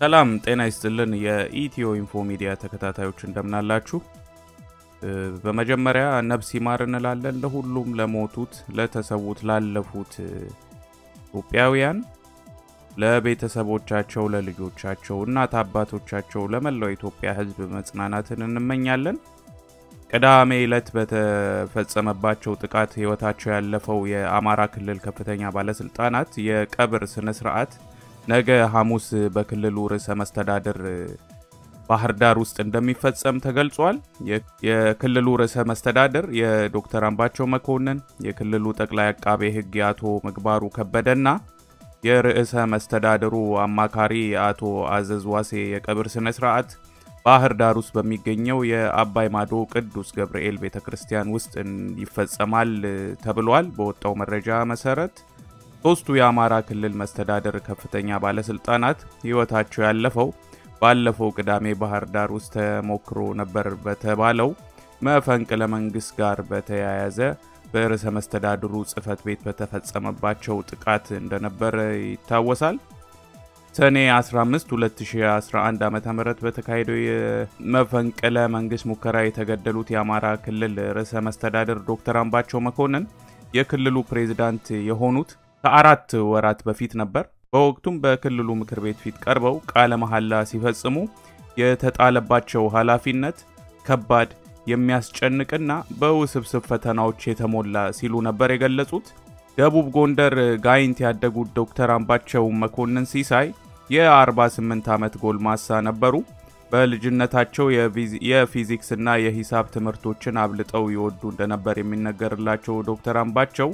ሰላም ጤና ይስጥልን። የኢትዮ ኢንፎ ሚዲያ ተከታታዮች እንደምናላችሁ። በመጀመሪያ ነፍስ ይማር እንላለን ለሁሉም ለሞቱት፣ ለተሰዉት፣ ላለፉት ኢትዮጵያውያን፣ ለቤተሰቦቻቸው፣ ለልጆቻቸው፣ እናት አባቶቻቸው፣ ለመላው ኢትዮጵያ ሕዝብ መጽናናትን እንመኛለን። ቅዳሜ ዕለት በተፈጸመባቸው ጥቃት ሕይወታቸው ያለፈው የአማራ ክልል ከፍተኛ ባለስልጣናት የቀብር ስነ ስርዓት ነገ ሐሙስ በክልሉ ርዕሰ መስተዳድር ባህር ዳር ውስጥ እንደሚፈጸም ተገልጿል። የክልሉ ርዕሰ መስተዳድር የዶክተር አምባቸው መኮንን፣ የክልሉ ጠቅላይ አቃቤ ሕግ የአቶ ምግባሩ ከበደና የርዕሰ መስተዳድሩ አማካሪ የአቶ አዘዝ ዋሴ የቀብር ስነ ስርዓት ባህር ዳር ውስጥ በሚገኘው የአባይ ማዶ ቅዱስ ገብርኤል ቤተ ክርስቲያን ውስጥ ይፈጸማል ተብሏል። በወጣው መረጃ መሰረት ሶስቱ የአማራ ክልል መስተዳደር ከፍተኛ ባለስልጣናት ህይወታቸው ያለፈው ባለፈው ቅዳሜ ባህር ዳር ውስጥ ተሞክሮ ነበር በተባለው መፈንቅለ መንግስት ጋር በተያያዘ በርዕሰ መስተዳድሩ ጽህፈት ቤት በተፈጸመባቸው ጥቃት እንደነበር ይታወሳል። ሰኔ 15 2011 ዓ ም በተካሄደው የመፈንቅለ መንግስት ሙከራ የተገደሉት የአማራ ክልል ርዕሰ መስተዳድር ዶክተር አምባቸው መኮንን የክልሉ ፕሬዝዳንት የሆኑት ከአራት ወራት በፊት ነበር። በወቅቱም በክልሉ ምክር ቤት ፊት ቀርበው ቃለ መሐላ ሲፈጽሙ የተጣለባቸው ኃላፊነት ከባድ፣ የሚያስጨንቅና በውስብስብ ፈተናዎች የተሞላ ሲሉ ነበር የገለጹት። ደቡብ ጎንደር ጋይንት ያደጉት ዶክተር አምባቸው መኮንን ሲሳይ የ48 ዓመት ጎልማሳ ነበሩ። በልጅነታቸው የፊዚክስና የሂሳብ ትምህርቶችን አብልጠው ይወዱ እንደነበር የሚነገርላቸው ዶክተር አምባቸው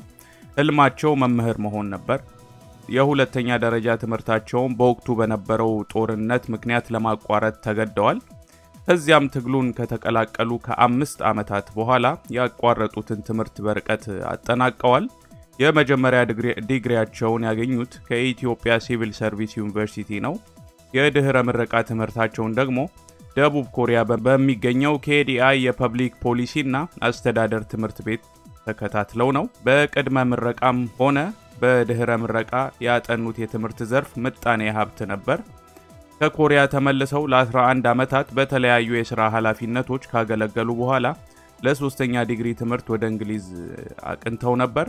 ህልማቸው መምህር መሆን ነበር። የሁለተኛ ደረጃ ትምህርታቸውን በወቅቱ በነበረው ጦርነት ምክንያት ለማቋረጥ ተገደዋል። ከዚያም ትግሉን ከተቀላቀሉ ከአምስት ዓመታት በኋላ ያቋረጡትን ትምህርት በርቀት አጠናቀዋል። የመጀመሪያ ዲግሪያቸውን ያገኙት ከኢትዮጵያ ሲቪል ሰርቪስ ዩኒቨርሲቲ ነው። የድኅረ ምረቃ ትምህርታቸውን ደግሞ ደቡብ ኮሪያ በሚገኘው ኬዲአይ የ public policy ና አስተዳደር ትምህርት ቤት ተከታትለው ነው። በቅድመ ምረቃም ሆነ በድኅረ ምረቃ ያጠኑት የትምህርት ዘርፍ ምጣኔ ሀብት ነበር። ከኮሪያ ተመልሰው ለ11 ዓመታት በተለያዩ የሥራ ኃላፊነቶች ካገለገሉ በኋላ ለሶስተኛ ዲግሪ ትምህርት ወደ እንግሊዝ አቅንተው ነበር።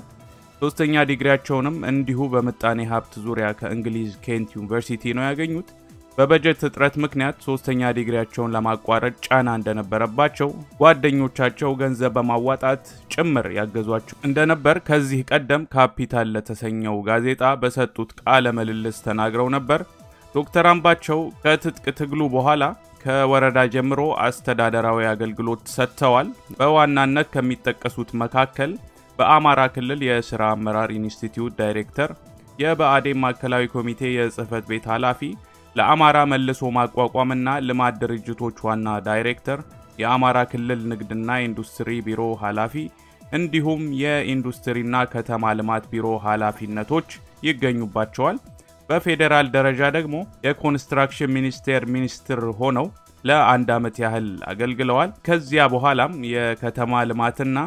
ሶስተኛ ዲግሪያቸውንም እንዲሁ በምጣኔ ሀብት ዙሪያ ከእንግሊዝ ኬንት ዩኒቨርሲቲ ነው ያገኙት። በበጀት እጥረት ምክንያት ሶስተኛ ዲግሪያቸውን ለማቋረጥ ጫና እንደነበረባቸው ጓደኞቻቸው ገንዘብ በማዋጣት ጭምር ያገዟቸው እንደነበር ከዚህ ቀደም ካፒታል ለተሰኘው ጋዜጣ በሰጡት ቃለ ምልልስ ተናግረው ነበር። ዶክተር አምባቸው ከትጥቅ ትግሉ በኋላ ከወረዳ ጀምሮ አስተዳደራዊ አገልግሎት ሰጥተዋል። በዋናነት ከሚጠቀሱት መካከል በአማራ ክልል የሥራ አመራር ኢንስቲትዩት ዳይሬክተር፣ የብአዴን ማዕከላዊ ኮሚቴ የጽህፈት ቤት ኃላፊ፣ ለአማራ መልሶ ማቋቋምና ልማት ድርጅቶች ዋና ዳይሬክተር፣ የአማራ ክልል ንግድና ኢንዱስትሪ ቢሮ ኃላፊ እንዲሁም የኢንዱስትሪና ከተማ ልማት ቢሮ ኃላፊነቶች ይገኙባቸዋል። በፌዴራል ደረጃ ደግሞ የኮንስትራክሽን ሚኒስቴር ሚኒስትር ሆነው ለአንድ ዓመት ያህል አገልግለዋል። ከዚያ በኋላም የከተማ ልማትና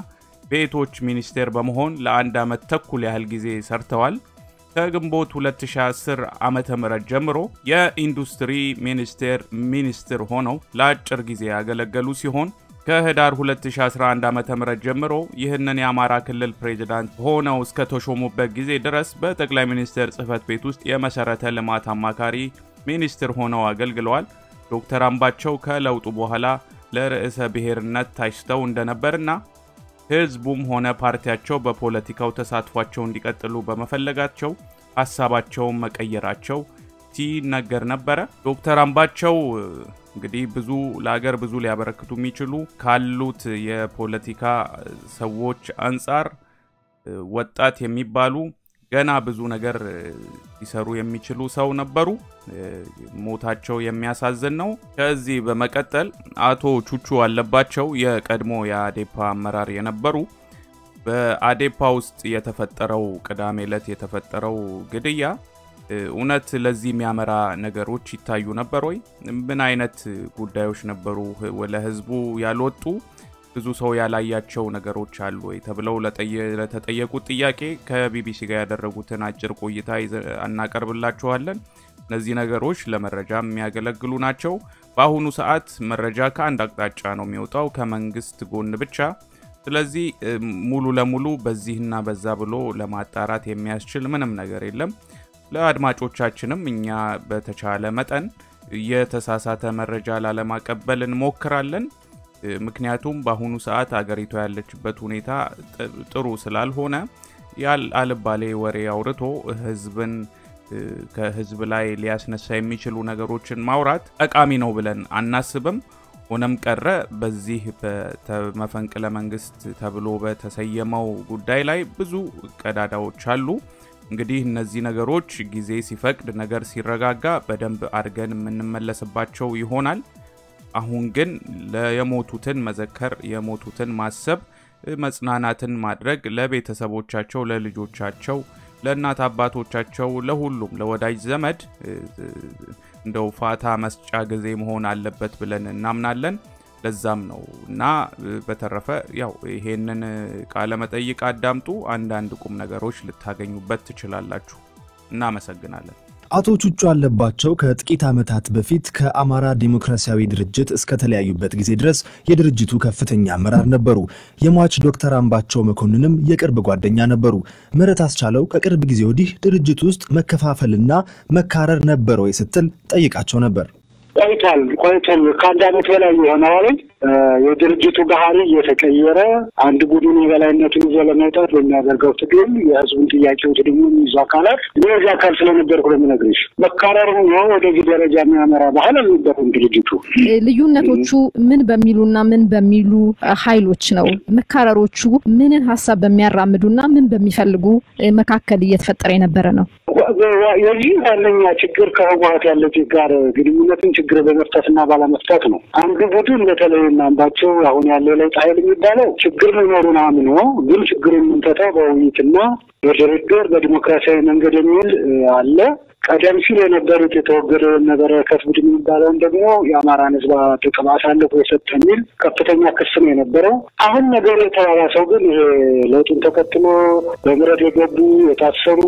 ቤቶች ሚኒስቴር በመሆን ለአንድ ዓመት ተኩል ያህል ጊዜ ሰርተዋል። ከግንቦት 2010 ዓመተ ምህረት ጀምሮ የኢንዱስትሪ ሚኒስቴር ሚኒስትር ሆነው ለአጭር ጊዜ ያገለገሉ ሲሆን ከህዳር 2011 ዓመተ ምህረት ጀምሮ ይህንን የአማራ ክልል ፕሬዝዳንት ሆነው እስከ ተሾሙበት ጊዜ ድረስ በጠቅላይ ሚኒስትር ጽህፈት ቤት ውስጥ የመሰረተ ልማት አማካሪ ሚኒስትር ሆነው አገልግለዋል። ዶክተር አምባቸው ከለውጡ በኋላ ለርዕሰ ብሔርነት ታጭተው እንደነበርና ህዝቡም ሆነ ፓርቲያቸው በፖለቲካው ተሳትፏቸው እንዲቀጥሉ በመፈለጋቸው ሀሳባቸውን መቀየራቸው ሲነገር ነበረ። ዶክተር አምባቸው እንግዲህ ብዙ ለሀገር ብዙ ሊያበረክቱ የሚችሉ ካሉት የፖለቲካ ሰዎች አንጻር ወጣት የሚባሉ ገና ብዙ ነገር ሊሰሩ የሚችሉ ሰው ነበሩ። ሞታቸው የሚያሳዝን ነው። ከዚህ በመቀጠል አቶ ቹቹ አለባቸው የቀድሞ የአዴፓ አመራር የነበሩ በአዴፓ ውስጥ የተፈጠረው ቅዳሜ ዕለት የተፈጠረው ግድያ እውነት ለዚህ የሚያመራ ነገሮች ይታዩ ነበር ወይ? ምን አይነት ጉዳዮች ነበሩ ለህዝቡ ያልወጡ ብዙ ሰው ያላያቸው ነገሮች አሉ ወይ ተብለው ለተጠየቁት ጥያቄ ከቢቢሲ ጋር ያደረጉትን አጭር ቆይታ እናቀርብላችኋለን። እነዚህ ነገሮች ለመረጃ የሚያገለግሉ ናቸው። በአሁኑ ሰዓት መረጃ ከአንድ አቅጣጫ ነው የሚወጣው፣ ከመንግስት ጎን ብቻ። ስለዚህ ሙሉ ለሙሉ በዚህና በዛ ብሎ ለማጣራት የሚያስችል ምንም ነገር የለም። ለአድማጮቻችንም እኛ በተቻለ መጠን የተሳሳተ መረጃ ላለማቀበል እንሞክራለን። ምክንያቱም በአሁኑ ሰዓት አገሪቷ ያለችበት ሁኔታ ጥሩ ስላልሆነ አልባሌ ወሬ አውርቶ ህዝብን ከህዝብ ላይ ሊያስነሳ የሚችሉ ነገሮችን ማውራት ጠቃሚ ነው ብለን አናስብም። ሆነም ቀረ በዚህ በመፈንቅለ መንግስት ተብሎ በተሰየመው ጉዳይ ላይ ብዙ ቀዳዳዎች አሉ። እንግዲህ እነዚህ ነገሮች ጊዜ ሲፈቅድ ነገር ሲረጋጋ በደንብ አድርገን የምንመለስባቸው ይሆናል። አሁን ግን የሞቱትን መዘከር፣ የሞቱትን ማሰብ፣ መጽናናትን ማድረግ ለቤተሰቦቻቸው፣ ለልጆቻቸው፣ ለእናት አባቶቻቸው፣ ለሁሉም ለወዳጅ ዘመድ እንደው ፋታ መስጫ ጊዜ መሆን አለበት ብለን እናምናለን። ለዛም ነው እና በተረፈ ያው ይሄንን ቃለ መጠይቅ አዳምጡ። አንዳንድ ቁም ነገሮች ልታገኙበት ትችላላችሁ። እናመሰግናለን። አቶ ቹቹ አለባቸው ከጥቂት ዓመታት በፊት ከአማራ ዲሞክራሲያዊ ድርጅት እስከተለያዩበት ጊዜ ድረስ የድርጅቱ ከፍተኛ አመራር ነበሩ። የሟች ዶክተር አምባቸው መኮንንም የቅርብ ጓደኛ ነበሩ። ምህረት አስቻለው ከቅርብ ጊዜ ወዲህ ድርጅቱ ውስጥ መከፋፈልና መካረር ነበረ ወይ ስትል ጠይቃቸው ነበር። ቆይቷል ቆይቷል። ከአንድ ዓመት በላይ የሆነዋል። የድርጅቱ ባህሪ እየተቀየረ አንድ ቡድን የበላይነቱን ይዞ ለመውጣት በሚያደርገው ትግል የህዝቡን ጥያቄዎች ደግሞ የሚይዙ አካላት እኔ እዚህ አካል ስለነበርኩ ለምነግርሽ መካረር ነው ወደዚህ ደረጃ የሚያመራ ባህል አልነበረም ድርጅቱ። ልዩነቶቹ ምን በሚሉና ምን በሚሉ ኃይሎች ነው መካረሮቹ ምንን ሀሳብ በሚያራምዱና ምን በሚፈልጉ መካከል እየተፈጠረ የነበረ ነው? የዚህ ዋነኛ ችግር ከህወሀት ያለው ጋር ግንኙነትን ችግር በመፍታትና ባለመፍታት ነው። አንዱ ቡድን በተለይ አምባቸው አሁን ያለው ለውጥ ኃይል የሚባለው ችግር መኖሩን አምኖ ግን ችግሩን የምንፈታው በውይይትና በድርድር በዲሞክራሲያዊ መንገድ የሚል አለ። ቀደም ሲል የነበሩት የተወገደ ነበረከት ቡድን የሚባለውን ደግሞ የአማራን ህዝብ ጥቅም አሳልፎ የሰጠ የሚል ከፍተኛ ክስ ነው የነበረው። አሁን ነገሩ የተባባሰው ግን ይሄ ለውጡን ተከትሎ በምህረት የገቡ የታሰሩ፣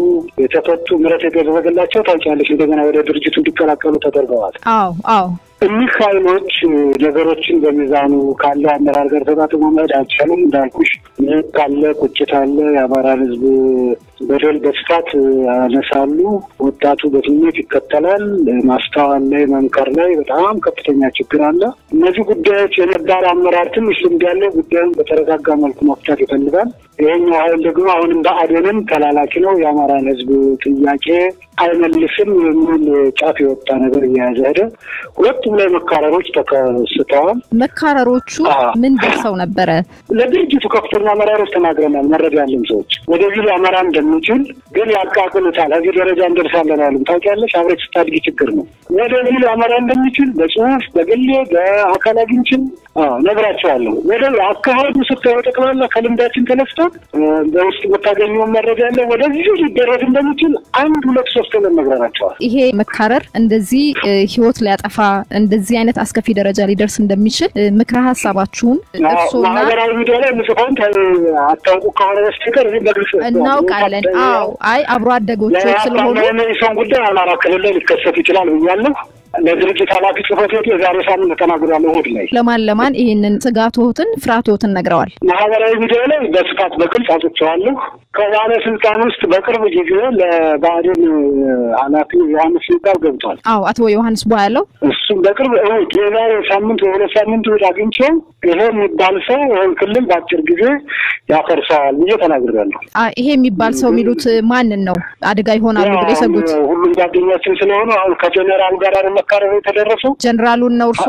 የተፈቱ ምህረት የተደረገላቸው ታውቂያለሽ፣ እንደገና ወደ ድርጅቱ እንዲቀላቀሉ ተደርገዋል። አዎ አዎ። እኒህ ኃይሎች ነገሮችን በሚዛኑ ካለው አመራር ጋር ተጣጥሞ መሄድ አይቻልም። እንዳልኩሽ ካለ ቁጭት አለ። የአማራን ህዝብ በደል በስፋት ያነሳሉ። ወጣቱ በትምህርት ይከተላል። ማስተዋል ላይ መምከር ላይ በጣም ከፍተኛ ችግር አለ። እነዚህ ጉዳዮች የነባር አመራር ትንሽ ልምድ ያለው ጉዳዩን በተረጋጋ መልኩ መፍታት ይፈልጋል። ይሄኛው ኃይል ደግሞ አሁንም በአደንም ተላላኪ ነው። የአማራን ህዝብ ጥያቄ አይመልስም የሚል ጫፍ የወጣ ነገር እየያዘ ሄደ። ሁለቱም ላይ መካረሮች ተከስተዋል። መካረሮቹ ምን ደርሰው ነበረ? ለድርጅቱ ከፍተኛ አመራሮች ተናግረናል። መረጃ ያለን ሰዎች ወደዚህ ሊያመራ እንደሚችል ግን ያቃቅሉታል። እዚህ ደረጃ እንደርሳለን ያሉም ታውቂያለሽ። አብረች ስታድጊ ችግር ነው። ወደዚህ ሊያመራ እንደሚችል በጽሁፍ በግሌ በአካል አግኝችን ነግራቸዋለሁ። ወደ አካሄዱ ስታየው ጠቅላላ ከልምዳችን ተነስተን በውስጥ የምታገኘውን መረጃ ያለ ወደዚህ ሊደረግ እንደሚችል አንድ ሁለት ሶስት ብለን ነግረናቸዋል። ይሄ መካረር እንደዚህ ህይወት ሊያጠፋ እንደዚህ አይነት አስከፊ ደረጃ ሊደርስ እንደሚችል ምክረ ሀሳባችሁን ማህበራዊ ሚዲያ ላይ ምጽፈውን አታውቁ ከሆነ በስተቀር እዚህ በግልጽ እናውቃለን። አዎ አይ አብሮ አደጎች ስለሆኑ ሰውን ጉዳይ አማራ ክልል ላይ ሊከሰት ይችላል ብያለሁ። ለድርጅት ኃላፊ ጽሕፈት ቤቱ የዛሬ ሳምንት ተናግሯለሁ። እሑድ ላይ ለማን ለማን ይህንን ስጋትዎትን ፍርሃትዎትን ነግረዋል? ማህበራዊ ሚዲያ ላይ በስፋት በግልጽ አውጥቼዋለሁ። ከባለስልጣን ውስጥ በቅርብ ጊዜ ለብአዴን ኃላፊ ዮሐንስ ሚባል ገብቷል። አዎ አቶ ዮሐንስ ቧ ያለው እሱም በቅርብ እሑድ የዛሬ ሳምንት የሁለት ሳምንት እሑድ አግኝቼው ይሄ የሚባል ሰው ይህን ክልል በአጭር ጊዜ ያፈርሰዋል ብዬ ተናግሬያለሁ። ይሄ የሚባል ሰው የሚሉት ማንን ነው? አደጋ ይሆናሉ ብሎ የሰጉት ሁሉም ጓደኛችን ስለሆኑ አሁን ከጀኔራሉ ጋር መካረር የተደረሰው ጀኔራሉን ነው እርሶ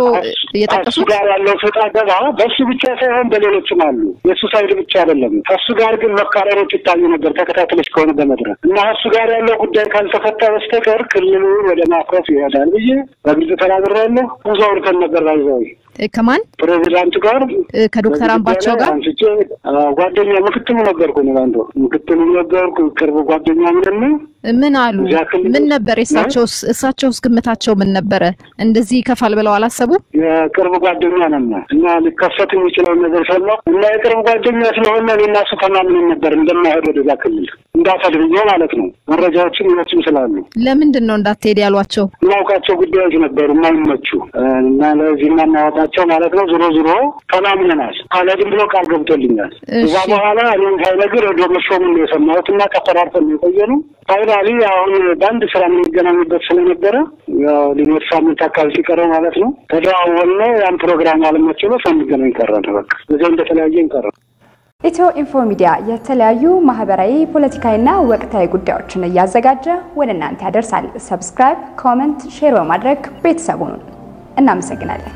የጠቀሱት? ጋር ያለው ሰጣ ገባ በእሱ ብቻ ሳይሆን በሌሎችም አሉ። የእሱ side ብቻ አይደለም። ከእሱ ጋር ግን መካረሮች ይታዩ ነበር ተከታትለሽ ከሆነ በመድረክ እና እሱ ጋር ያለው ጉዳይ ካልተፈታ በስተቀር ክልሉን ወደ ማፍረስ ይሄዳል ብዬ በግልጽ ተናግሬያለሁ። ብዙ አውርተን ነበር by the way ከማን ፕሬዚዳንቱ ጋር ከዶክተር አምባቸው ጋር ጓደኛ ምክትሉ ነበርኩ ላንዶ ምክትሉ ነበርኩ ቅርብ ጓደኛ ምን ምን አሉ? ምን ነበር የእሳቸውስ እሳቸውስ ግምታቸው ምን ነበረ? እንደዚህ ይከፋል ብለው አላሰቡ? የቅርብ ጓደኛ ነን እና ሊከፈት የሚችለውን ነገር ሰማሁ እና የቅርብ ጓደኛ ስለሆነ እኔና እሱ ተማምነን ነበር እንደማይሄድ ወደዛ ክልል እንዳፈልብኛ ማለት ነው። መረጃዎችን ይመችም ስላሉ ለምንድን ነው እንዳትሄድ ያሏቸው? እናውቃቸው ጉዳዮች ነበሩ የማይመቹ እና ለዚህ የማናወጣቸው ማለት ነው። ዞሮ ዞሮ ተማምነናል። አልሄድም ብሎ ቃል ገብቶልኛል። እዛ በኋላ እኔም ሳይነግር ወደ መሾሙን ነው የሰማሁት እና ተፈራርተን ነው የቆየነው። finally አሁን በአንድ ስራ የምንገናኝበት ስለነበረ ያው ሊሞት ሳምንት አካባቢ ሲቀረው ማለት ነው ተደዋወልን። ያን ፕሮግራም አለመችሎ ሳንገናኝ ቀረን። በቃ እዚያው እንደተለያየን ቀረ። ኢትዮ ኢንፎ ሚዲያ የተለያዩ ማህበራዊ፣ ፖለቲካዊና ወቅታዊ ጉዳዮችን እያዘጋጀ ወደ እናንተ ያደርሳል። subscribe፣ comment፣ share በማድረግ ቤተሰቡን እናመሰግናለን።